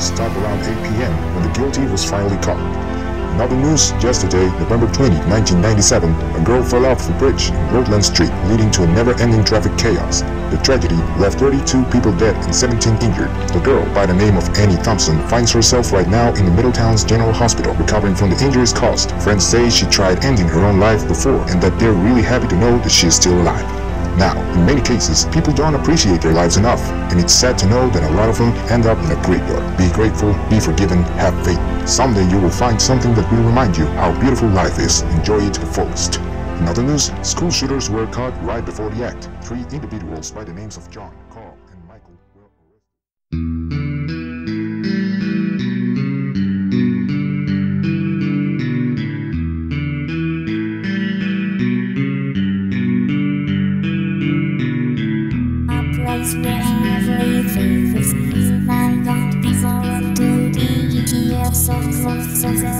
end when the guilty was finally caught. In other news, yesterday, November 20, 1997, a girl fell off the bridge in Roadland Street, leading to a never-ending traffic chaos. The tragedy left 32 people dead and 17 injured. The girl, by the name of Annie Thompson, finds herself right now in the Middletown's General Hospital, recovering from the injuries caused. Friends say she tried ending her own life before, and that they're really happy to know that she is still alive. Now, in many cases, people don't appreciate their lives enough, and it's sad to know that a lot of them end up in a graveyard. Be grateful, be forgiven, have faith. Someday you will find something that will remind you how beautiful life is. Enjoy it to the fullest. In other news, school shooters were caught right before the act. Three individuals by the names of John, belong to the ETF,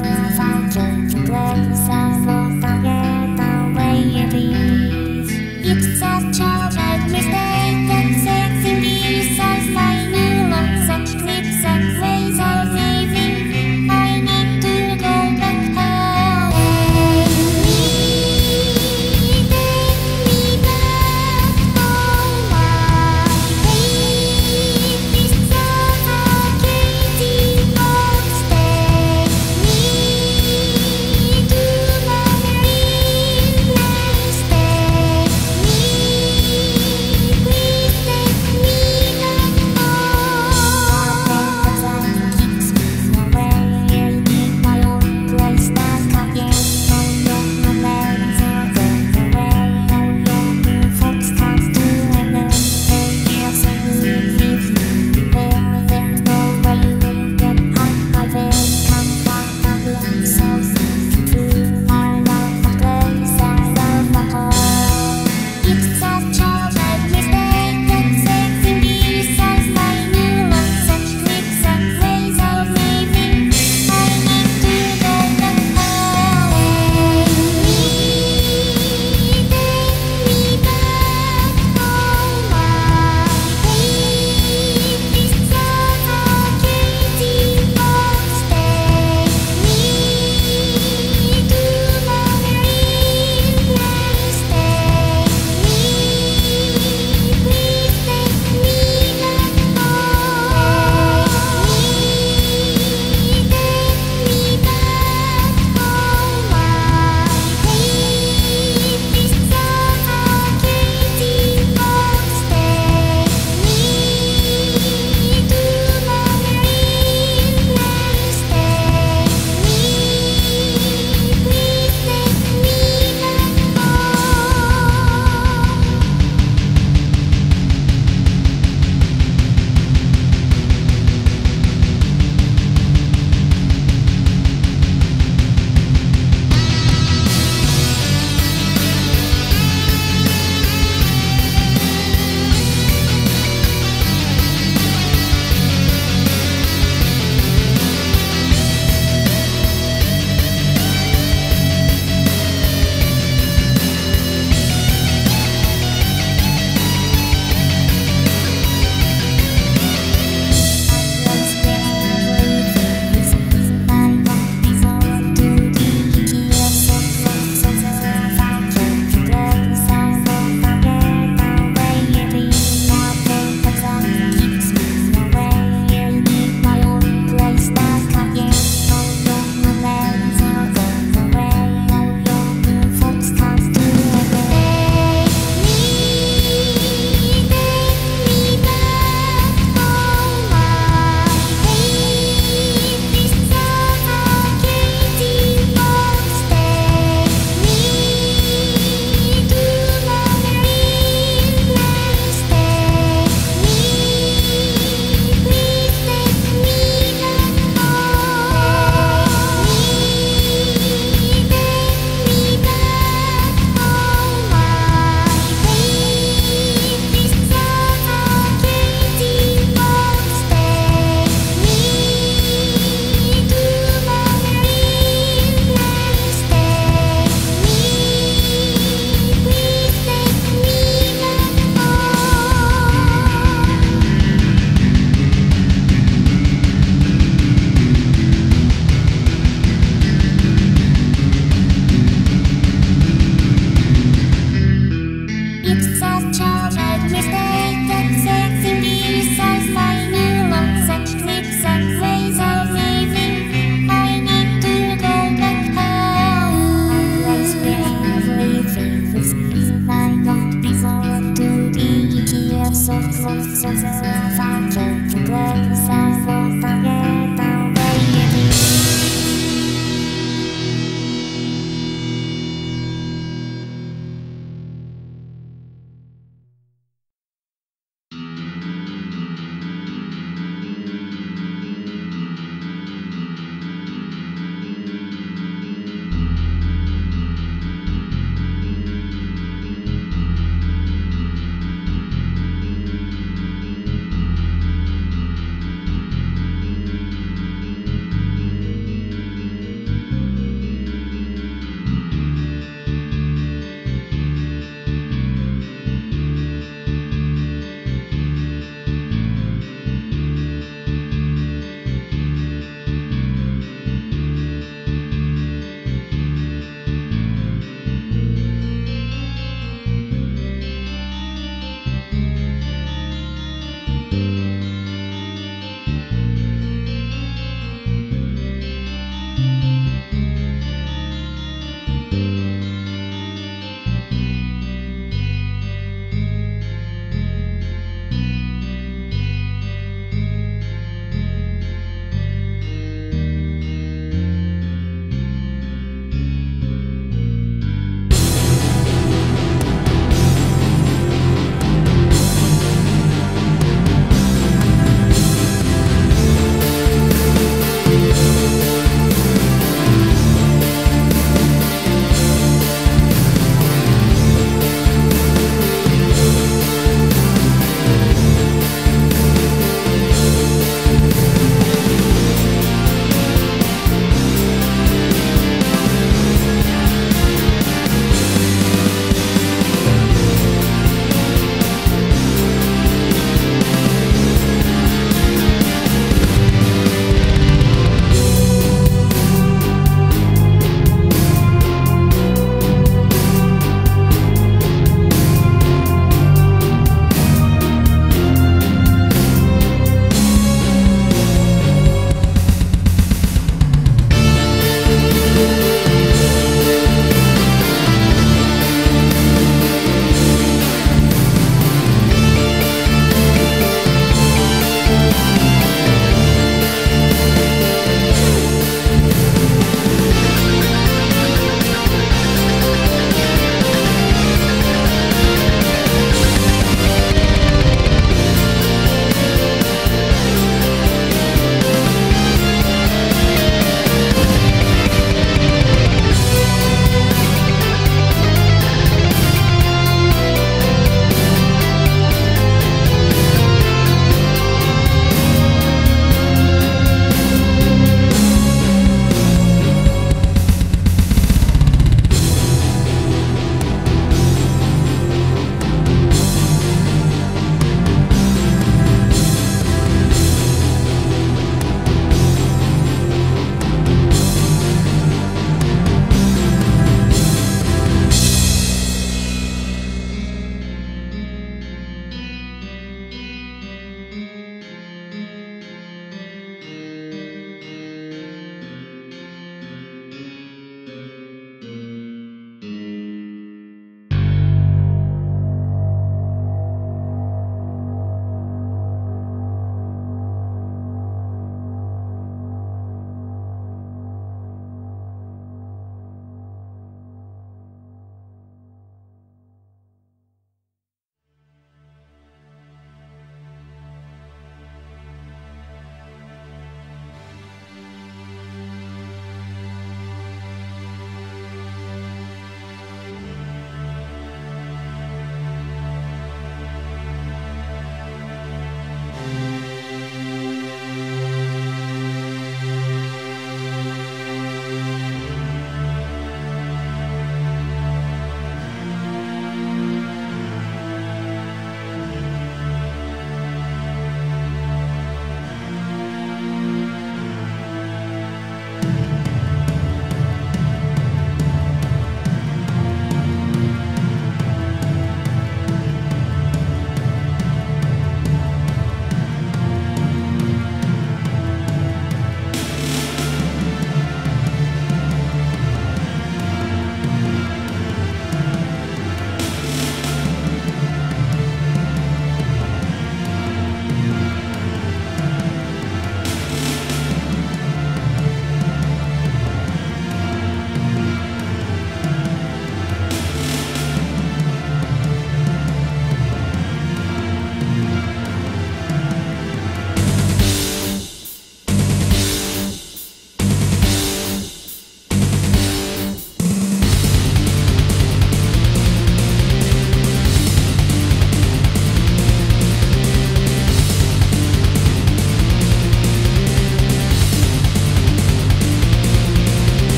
Christmas.